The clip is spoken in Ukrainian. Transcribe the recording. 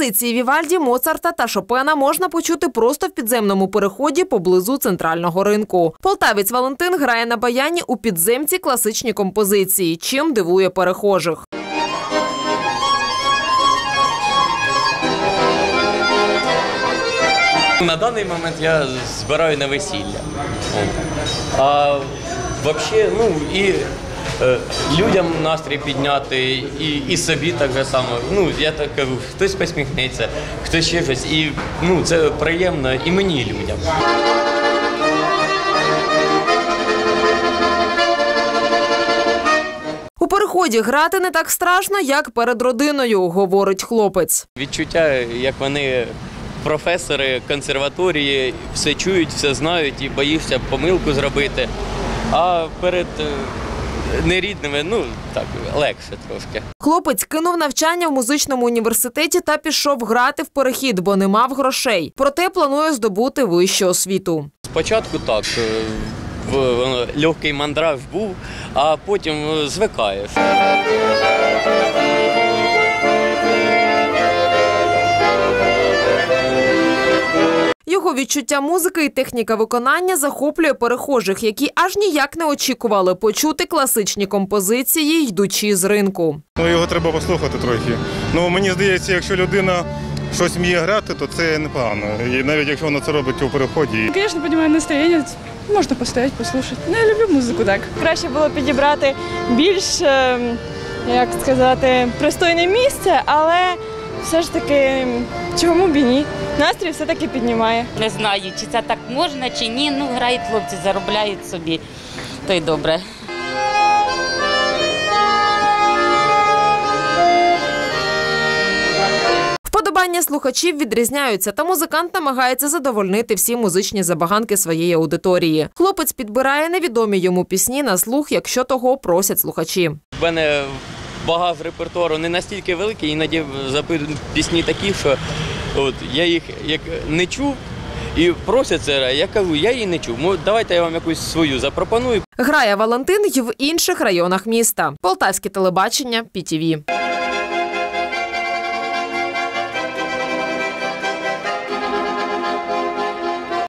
Композиції Вівальді, Моцарта та Шопена можна почути просто в підземному переході поблизу центрального ринку. Полтавець Валентин грає на баяні у підземці класичні композиції, чим дивує перехожих. На даний момент я збираю на весілля. А взагалі, ну і людям настрій підняти, і, і собі так же само. Ну, я так кажу, хтось посміхнеться, хтось ще щось. І ну, це приємно і мені, і людям. У переході грати не так страшно, як перед родиною, говорить хлопець. Відчуття, як вони професори консерваторії, все чують, все знають і боїшся помилку зробити. А перед нерідними, ну так, легше трошки. Хлопець кинув навчання в музичному університеті та пішов грати в перехід, бо не мав грошей. Проте планує здобути вищу освіту. Спочатку так, е, легкий мандраж був, а потім е, звикаєш. Його відчуття музики і техніка виконання захоплює перехожих, які аж ніяк не очікували почути класичні композиції, йдучи з ринку. Ну, його треба послухати трохи. Ну, мені здається, якщо людина щось вміє грати, то це непогано. І навіть якщо вона це робить у переході. Конечно, понимаю настроєння. Можна постояти, послухати. Ну, я люблю музику так. Краще було підібрати більш, ем, як сказати, пристойне місце, але все ж таки, чому б і ні? Настрій все-таки піднімає. Не знаю, чи це так можна, чи ні. Ну, грають хлопці, заробляють собі, то й добре. Вподобання слухачів відрізняються, та музикант намагається задовольнити всі музичні забаганки своєї аудиторії. Хлопець підбирає невідомі йому пісні на слух, якщо того просять слухачі. У мене багаж репертуару не настільки великий, іноді запитують пісні такі, що от, я їх як не чув. І просять це, я кажу, я її не чув. Давайте я вам якусь свою запропоную. Грає Валентин й в інших районах міста. Полтавське телебачення, ПІТІВІ.